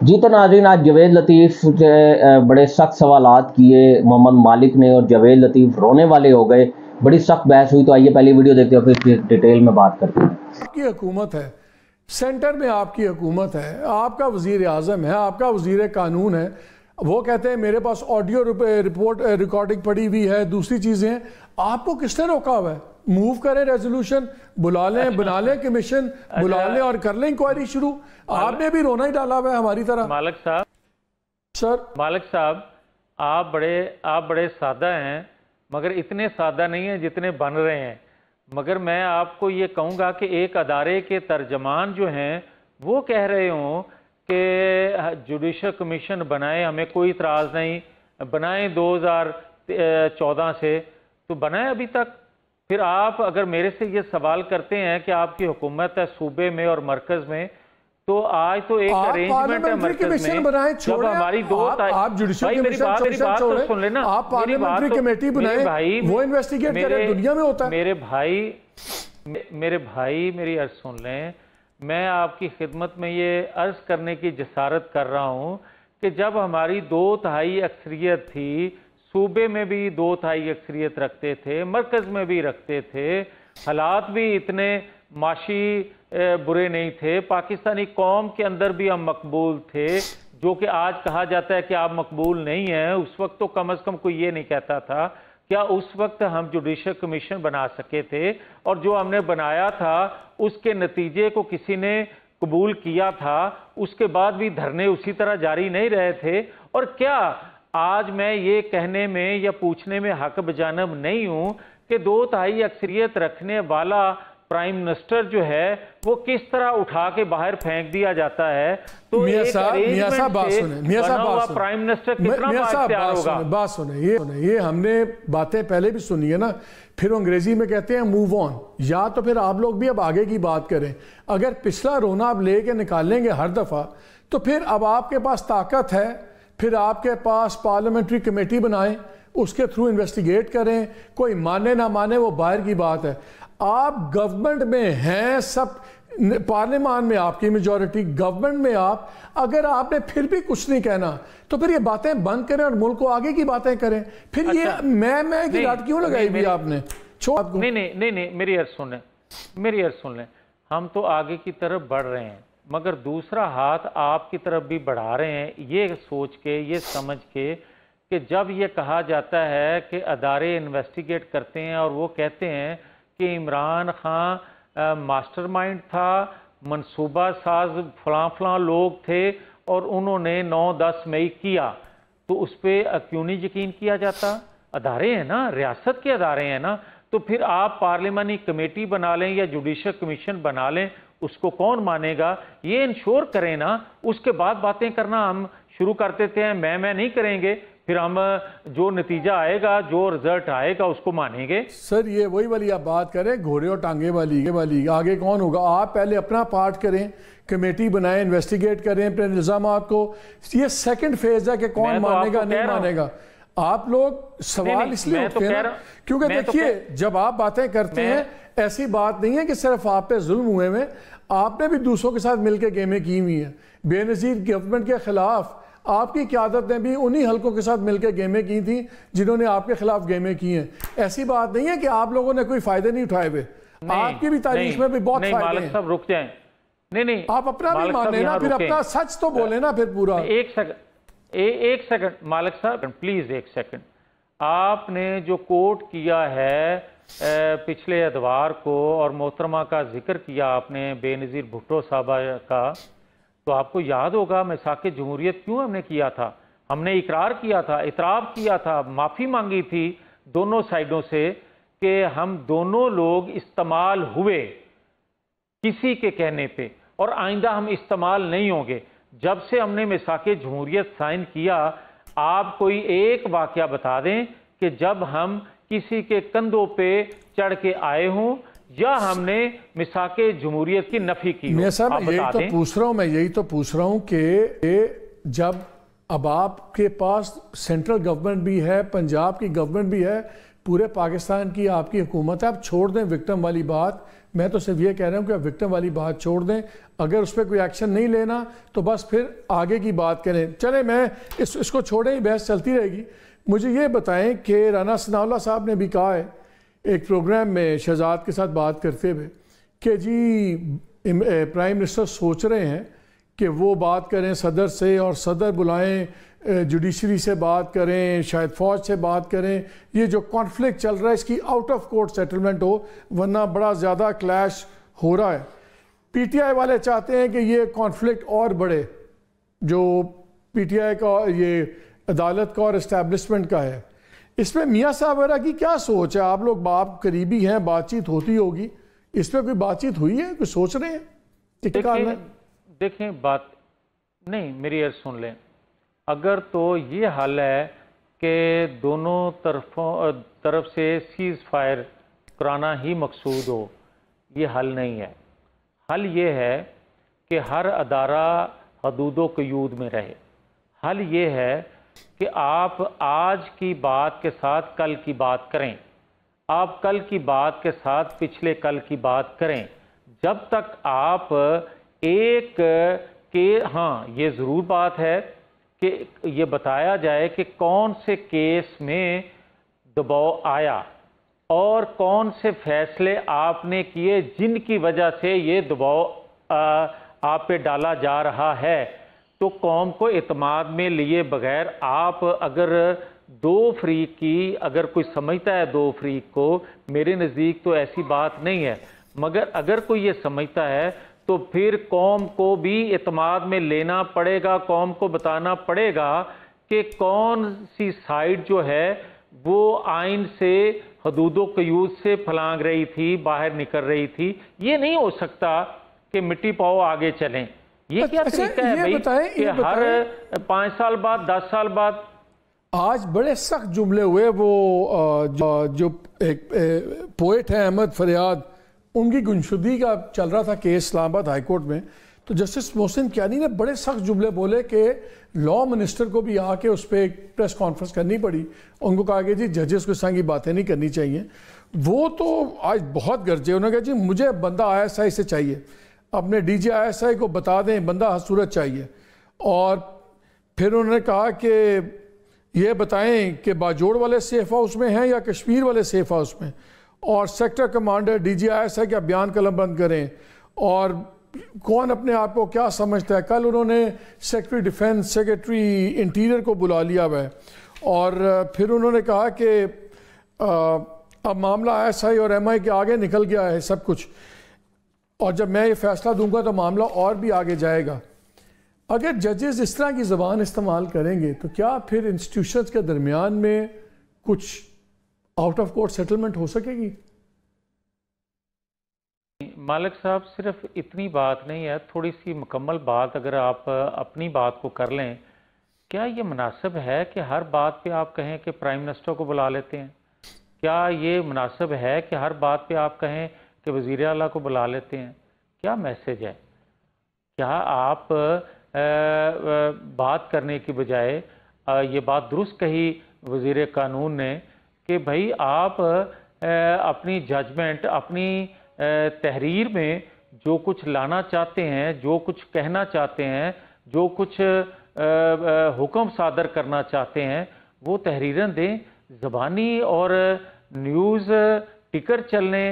جی تو ناظرین، آج جوید لطیف کے بڑے سخت سوالات کیے محمد مالک نے اور جوید لطیف رونے والے ہو گئے۔ بڑی سخت بحث ہوئی، تو آئیے پہلی ویڈیو دیکھتے ہو پھر ڈیٹیل میں بات کرتے ہیں۔ آپ کی حکومت ہے، سینٹر میں آپ کی حکومت ہے، آپ کا وزیر اعظم ہے، آپ کا وزیر قانون ہے وہ کہتے ہیں میرے پاس آڈیو رپورٹ ریکارڈنگ پڑی ہوئی ہے دوسری چیزیں آپ کو کس نے روکا ہوا ہے؟ موو کریں ریزولوشن بلا لیں۔ بنا لیں کمیشن بلا اچھا۔ لیں اور کر لیں انکوائری شروع۔ آپ نے بھی رونا ہی ڈالا ہوا ہے ہماری طرح۔ مالک صاحب۔ سر مالک صاحب آپ بڑے آپ بڑے سادہ ہیں مگر اتنے سادہ نہیں ہیں جتنے بن رہے ہیں۔ مگر میں آپ کو یہ کہوں گا کہ ایک ادارے کے ترجمان جو ہیں وہ کہہ رہے ہوں کہ جوڈیشل کمیشن بنائیں ہمیں کوئی اعتراض نہیں۔ بنائیں دو ہزار چودہ سے تو بنائیں ابھی تک۔ پھر آپ اگر میرے سے یہ سوال کرتے ہیں کہ آپ کی حکومت ہے صوبے میں اور مرکز میں تو آج تو ایک ارینجمنٹ ہے مرکز میں۔ جب ہماری دو آپ جوڈیشل بات تو سن لینا۔ آپ پارلیمنٹری کمیٹی بنائیں وہ انویسٹیگیٹ کریں دنیا میں ہوتا ہے۔ میرے بھائی میرے بھائی میری عرض سن لیں۔ میں آپ کی خدمت میں یہ عرض کرنے کی جسارت کر رہا ہوں کہ جب ہماری دو تہائی اکثریت تھی، صوبے میں بھی دو تھائی اکثریت رکھتے تھے، مرکز میں بھی رکھتے تھے، حالات بھی اتنے معاشی برے نہیں تھے۔ پاکستانی قوم کے اندر بھی ہم مقبول تھے، جو کہ آج کہا جاتا ہے کہ آپ مقبول نہیں ہیں، اس وقت تو کم از کم کوئی یہ نہیں کہتا تھا کیا اس وقت ہم جوڈیشل کمیشن بنا سکے تھے؟ اور جو ہم نے بنایا تھا، اس کے نتیجے کو کسی نے قبول کیا تھا، اس کے بعد بھی دھرنے اسی طرح جاری نہیں رہے تھے۔ اور کیا آج میں یہ کہنے میں یا پوچھنے میں حق بجانب نہیں ہوں کہ دو تہائی اکثریت رکھنے والا پرائم منسٹر جو ہے وہ کس طرح اٹھا کے باہر پھینک دیا جاتا ہے؟ تو میاں صاحب میاں صاحب بات سنیں میاں صاحب بات سنیں۔ پرائم منسٹر کتنا بات تیار ہوگا؟ بات سنیں یہ ہم نے باتیں پہلے بھی سنی ہے نا پھر انگریزی میں کہتے ہیں موو آن یا تو پھر آپ لوگ بھی اب آگے کی بات کریں۔ اگر پچھلا رونا آپ لے کے نکالیں گے ہر دفعہ تو پھر اب آپ کے پاس طاقت ہے پھر آپ کے پاس پارلیمنٹری کمیٹی بنائیں اس کے تھرو انویسٹیگیٹ کریں کوئی مانے نہ مانے وہ باہر کی بات ہے۔ آپ گورنمنٹ میں ہیں سب پارلیمان میں آپ کی میجورٹی گورنمنٹ میں آپ اگر آپ نے پھر بھی کچھ نہیں کہنا تو پھر یہ باتیں بند کریں اور ملک کو آگے کی باتیں کریں۔ پھر یہ اچھا۔ میں میں کی رات کیوں لگائی بھی آپ نے؟ نہیں نہیں نہیں میری عرض سن لیں۔ میری عرض سن لیں۔ ہم تو آگے کی طرف بڑھ رہے ہیں مگر دوسرا ہاتھ آپ کی طرف بھی بڑھا رہے ہیں۔ یہ سوچ کے یہ سمجھ کے کہ جب یہ کہا جاتا ہے کہ ادارے انویسٹیگیٹ کرتے ہیں اور وہ کہتے ہیں کہ عمران خان ماسٹر مائنڈ تھا، منصوبہ ساز فلاں فلاں لوگ تھے اور انہوں نے نو دس مئی کیا تو اس پہ کیوں نہیں یقین کیا جاتا؟ ادارے ہیں نا، ریاست کے ادارے ہیں نا، تو پھر آپ پارلیمانی کمیٹی بنا لیں یا جوڈیشل کمیشن بنا لیں، اس کو کون مانے گا؟ یہ انشور کریں نا، اس کے بعد باتیں کرنا ہم شروع کرتے تھے میں میں نہیں کریں گے۔ پھر ہم جو نتیجہ آئے گا جو رزلٹ آئے گا اس کو مانیں گے۔ سر یہ وہی والی آپ بات کریں گھوڑے اور ٹانگے والی والی۔ آگے کون ہوگا؟ آپ پہلے اپنا پارٹ کریں کمیٹی بنائیں انویسٹیگیٹ کریں اپنے نظامات کو۔ یہ سیکنڈ فیز ہے کہ کون مانے گا نہیں مانے گا۔ آپ لوگ سوال اس لیے ہوتے ہیں کیونکہ دیکھیے جب آپ باتیں کرتے ہیں ایسی بات نہیں ہے کہ صرف آپ پہ ظلم ہوئے میں آپ نے بھی دوسروں کے ساتھ مل کے گیمیں کی ہوئی ہیں۔ بے نظیر گورنمنٹ کے خلاف آپ کی قیادت نے بھی انہی حلقوں کے ساتھ مل کے گیمیں کی تھیں جنہوں نے آپ کے خلاف گیمیں کی ہیں۔ ایسی بات نہیں ہے کہ آپ لوگوں نے کوئی فائدے نہیں اٹھائے ہوئے۔ آپ کی بھی تاریخ میں بھی بہت فائدے ہیں۔ رک جائیں۔ نہیں نہیں آپ اپنا بھی مانے نا پھر اپنا سچ تو بولے نا پھر پورا۔ ایک سیکنڈ ایک سیکنڈ مالک صاحب پلیز ایک سیکنڈ۔ آپ نے جو کوٹ کیا ہے پچھلے ادوار کو اور محترمہ کا ذکر کیا آپ نے بے نظیر بھٹو صاحبہ کا تو آپ کو یاد ہوگا مساق جمہوریت کیوں ہم نے کیا تھا؟ ہم نے اقرار کیا تھا اطراف کیا تھا، معافی مانگی تھی دونوں سائڈوں سے کہ ہم دونوں لوگ استعمال ہوئے کسی کے کہنے پہ اور آئندہ ہم استعمال نہیں ہوں گے۔ جب سے ہم نے مساق جمہوریت سائن کیا، آپ کوئی ایک واقعہ بتا دیں کہ جب ہم کسی کے کندھوں پہ چڑھ کے آئے ہوں یا ہم نے مساق جمہوریت کی نفی کی میں صاحب یہی تو پوچھ رہا ہوں میں یہی تو پوچھ رہا ہوں کہ جب اب آپ کے پاس سینٹرل گورنمنٹ بھی ہے پنجاب کی گورنمنٹ بھی ہے پورے پاکستان کی آپ کی حکومت ہے آپ چھوڑ دیں وکٹم والی بات۔ میں تو صرف یہ کہہ رہا ہوں کہ آپ وکٹم والی بات چھوڑ دیں۔ اگر اس پہ کوئی ایکشن نہیں لینا تو بس پھر آگے کی بات کریں۔ چلیں میں اس اس کو چھوڑیں ہی بحث چلتی رہے گی۔ مجھے یہ بتائیں کہ رانا ثناء اللہ صاحب نے بھی کہا ہے ایک پروگرام میں شہزاد کے ساتھ بات کرتے ہوئے کہ جی پرائم منسٹر سوچ رہے ہیں کہ وہ بات کریں صدر سے اور صدر بلائیں جوڈیشری سے بات کریں، شاید فوج سے بات کریں۔ یہ جو کانفلکٹ چل رہا ہے، اس کی آؤٹ آف کورٹ سیٹلمنٹ ہو، ورنہ بڑا زیادہ کلیش ہو رہا ہے۔ پی ٹی آئی والے چاہتے ہیں کہ یہ کانفلکٹ اور بڑھے، جو پی ٹی آئی کا، یہ عدالت کا اور اسٹیبلشمنٹ کا ہے۔ اس میں میاں صاحب وغیرہ کی کیا سوچ ہے؟ آپ لوگ باپ قریبی ہیں بات چیت ہوتی ہوگی۔ اس پہ کوئی بات چیت ہوئی ہے؟ کوئی سوچ رہے ہیں؟ دیکھیں بات نہیں میری عرض سن لیں۔ اگر تو یہ حل ہے کہ دونوں طرفوں طرف سے سیز فائر کرانا ہی مقصود ہو یہ حل نہیں ہے۔ حل یہ ہے کہ ہر ادارہ حدود و قیود میں رہے۔ حل یہ ہے کہ آپ آج کی بات کے ساتھ کل کی بات کریں۔ آپ کل کی بات کے ساتھ پچھلے کل کی بات کریں۔ جب تک آپ ایک کے ہاں یہ ضرور بات ہے کہ یہ بتایا جائے کہ کون سے کیس میں دباؤ آیا اور کون سے فیصلے آپ نے کیے جن کی وجہ سے یہ دباؤ آپ پہ ڈالا جا رہا ہے۔ تو قوم کو اعتماد میں لیے بغیر آپ اگر دو فریق کی اگر کوئی سمجھتا ہے دو فریق کو، میرے نزدیک تو ایسی بات نہیں ہے۔ مگر اگر کوئی یہ سمجھتا ہے تو پھر قوم کو بھی اعتماد میں لینا پڑے گا، قوم کو بتانا پڑے گا کہ کون سی سائٹ جو ہے وہ آئین سے حدود و قیود سے پھلانگ رہی تھی، باہر نکل رہی تھی۔ یہ نہیں ہو سکتا کہ مٹی پاؤ آگے چلیں۔ یہ کیا اچھا، طریقہ ہے بھائی؟ کہ ہر پانچ سال بعد دس سال بعد؟ آج بڑے سخت جملے ہوئے وہ جو ایک پوئٹ ہے احمد فریاد ان کی گنشدی کا چل رہا تھا کیس اسلام آباد ہائی کورٹ میں۔ تو جسٹس محسن کیانی نے بڑے سخت جملے بولے کہ لا منسٹر کو بھی آ کے اس پہ ایک پریس کانفرنس کرنی پڑی۔ ان کو کہا کہ جی ججز کو اس طرح کی باتیں نہیں کرنی چاہیے۔ وہ تو آج بہت گرجے انہوں نے کہا جی مجھے بندہ آئی ایس آئی سے چاہیے۔ اپنے ڈی جی آئی ایس آئی کو بتا دیں، بندہ حصورت چاہیے۔ اور پھر انہوں نے کہا کہ یہ بتائیں کہ باجوڑ والے سیف ہاؤس میں ہیں یا کشمیر والے سیف ہاؤس میں؟ اور sector commander D G I S ہے کیا بیان قلم بند کریں۔ اور کون اپنے آپ کو کیا سمجھتا ہے؟ کل انہوں نے سیکٹری ڈیفنس سیکٹری انٹیریئر کو بلا لیا ہوا ہے۔ اور پھر انہوں نے کہا کہ اب معاملہ ایس آئی اور ایم آئی کے آگے نکل گیا ہے سب کچھ۔ اور جب میں یہ فیصلہ دوں گا تو معاملہ اور بھی آگے جائے گا۔ اگر ججز اس طرح کی زبان استعمال کریں گے تو کیا پھر انسٹیٹیوشنز کے درمیان میں کچھ آؤٹ آف کورٹ سیٹلمنٹ ہو سکے گی؟ مالک صاحب، صرف اتنی بات نہیں ہے، تھوڑی سی مکمل بات اگر آپ اپنی بات کو کر لیں، کیا یہ مناسب ہے کہ ہر بات پہ آپ کہیں کہ پرائم منسٹر کو بلا لیتے ہیں؟ کیا یہ مناسب ہے کہ ہر بات پہ آپ کہیں کہ وزیر اعلیٰ کو بلا لیتے ہیں۔ کیا میسج ہے؟ کیا آپ بات کرنے کی بجائے یہ بات درست کہی وزیر قانون نے کہ بھائی آپ اپنی ججمنٹ اپنی تحریر میں جو کچھ لانا چاہتے ہیں، جو کچھ کہنا چاہتے ہیں، جو کچھ حکم صادر کرنا چاہتے ہیں، وہ تحریریں دیں۔ زبانی اور نیوز ٹکر چلنے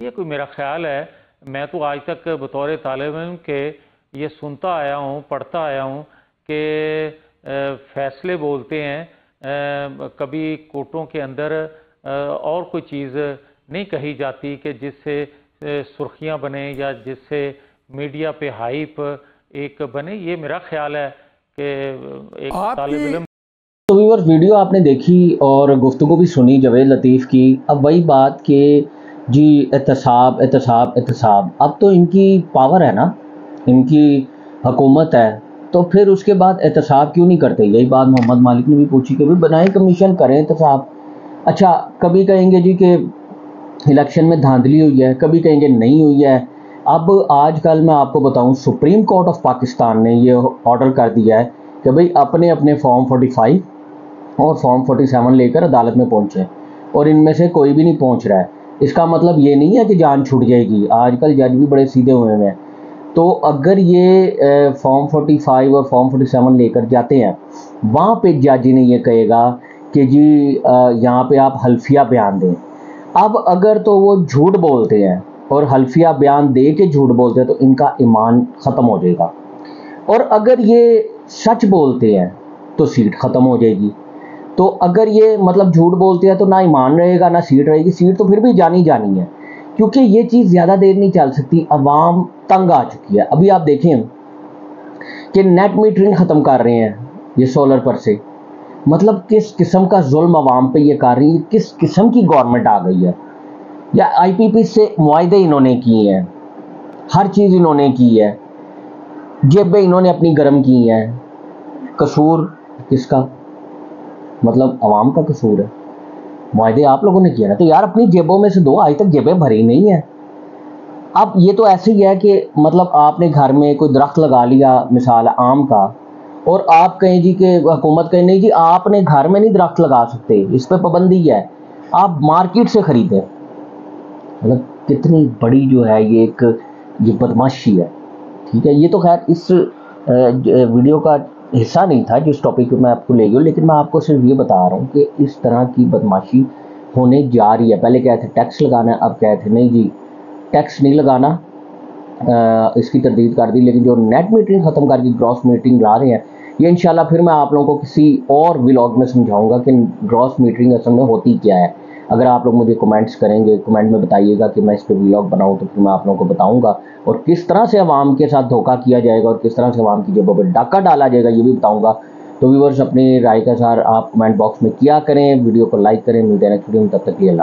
یہ کوئی میرا خیال ہے میں تو آج تک بطور طالب علم کے یہ سنتا آیا ہوں پڑھتا آیا ہوں کہ فیصلے بولتے ہیں کبھی کوٹوں کے اندر اور کوئی چیز نہیں کہی جاتی کہ جس سے سرخیاں بنے یا جس سے میڈیا پہ ہائپ ایک بنے یہ میرا خیال ہے کہ ایک طالب علم تو ویور ویڈیو آپ نے دیکھی اور گفتگو بھی سنی جوید لطیف کی۔ اب وہی بات کہ جی احتساب احتساب احتساب۔ اب تو ان کی پاور ہے نا، ان کی حکومت ہے۔ تو پھر اس کے بعد احتساب کیوں نہیں کرتے؟ یہی بات محمد مالک نے بھی پوچھی کہ بنائیں کمیشن کریں احتساب۔ اچھا کبھی کہیں گے جی کہ الیکشن میں دھاندلی ہوئی ہے، کبھی کہیں گے نہیں ہوئی ہے۔ اب آج کل میں آپ کو بتاؤں، سپریم کورٹ آف پاکستان نے یہ آرڈر کر دیا ہے کہ بھئی اپنے اپنے فارم فورٹی فائیو اور فارم فورٹی سیون لے کر عدالت میں پہنچے۔ اور ان میں سے کوئی بھی نہیں پہنچ رہا ہے۔ اس کا مطلب یہ نہیں ہے کہ جان چھوٹ جائے گی۔ آج کل جج بھی بڑے سیدھے ہوئے ہیں۔ تو اگر یہ فارم فورٹی فائیو اور فارم فورٹی سیون لے کر جاتے ہیں، وہاں پہ جج نے یہ کہے گا کہ جی یہاں پہ آپ حلفیہ بیان دیں۔ اب اگر تو وہ جھوٹ بولتے ہیں اور حلفیہ بیان دے کے جھوٹ بولتے ہیں تو ان کا ایمان ختم ہو جائے گا۔ اور اگر یہ سچ بولتے ہیں تو سیٹ ختم ہو جائے گی۔ تو اگر یہ مطلب جھوٹ بولتے ہیں تو نہ ایمان رہے گا، نہ سیٹ رہے گی۔ سیٹ تو پھر بھی جانی جانی ہے۔ کیونکہ یہ چیز زیادہ دیر نہیں چل سکتی، عوام تنگ آ چکی ہے۔ ابھی آپ دیکھیں کہ نیٹ میٹرنگ ختم کر رہے ہیں یہ سولر پر سے۔ مطلب کس قسم کا ظلم عوام پہ یہ کر رہی ہے، کس قسم کی گورنمنٹ آ گئی ہے۔ یا آئی پی پی سے معاہدے انہوں نے کیے ہیں، ہر چیز انہوں نے کی ہے۔ جیبیں انہوں نے اپنی گرم کی ہیں۔ قصور کس کا مطلب عوام کا قصور ہے۔ معاہدے آپ لوگوں نے کیا نا، تو یار اپنی جیبوں میں سے دو، آج تک جیبیں بھری نہیں ہیں۔ اب یہ تو ایسے ہی ہے کہ مطلب آپ نے گھر میں کوئی درخت لگا لیا، مثال آم کا، اور آپ کہیں جی کہ حکومت کہیں نہیں جی آپ نے گھر میں نہیں درخت لگا سکتے، اس پہ پابندی ہے۔ آپ مارکیٹ سے خریدیں۔ مطلب کتنی بڑی جو ہے یہ ایک، یہ بدماشی ہے۔ ٹھیک ہے، یہ تو خیر اس ویڈیو کا حصہ نہیں تھا جس ٹاپک پہ میں آپ کو لے گئی لیکن میں آپ کو صرف یہ بتا رہا ہوں کہ اس طرح کی بدماشی ہونے جا رہی ہے۔ پہلے کہتے تھے ٹیکس لگانا ہے اب کہتے تھے نہیں جی ٹیکس نہیں لگانا۔ اس کی تردید کر دی، لیکن جو نیٹ میٹنگ ختم کر کے گراس میٹنگ لا رہے ہیں، یہ انشاءاللہ پھر میں آپ لوگوں کو کسی اور ولاگ میں سمجھاؤں گا کہ گراس میٹنگ اصل میں ہوتی کیا ہے۔ اگر آپ لوگ مجھے کمنٹس کریں گے کمنٹ میں بتائیے گا کہ میں اس پہ ولاگ بناؤں تو پھر میں آپ لوگوں کو بتاؤں گا اور کس طرح سے عوام کے ساتھ دھوکہ کیا جائے گا اور کس طرح سے عوام کی جب پہ ڈاکہ ڈالا جائے گا یہ بھی بتاؤں گا۔ تو ویورز اپنی رائے کا سار آپ کمنٹ باکس میں کیا کریں، ویڈیو کو لائک کریں ملتے ہیں نیکسٹ ویڈیو میں تب تک لیے اللہ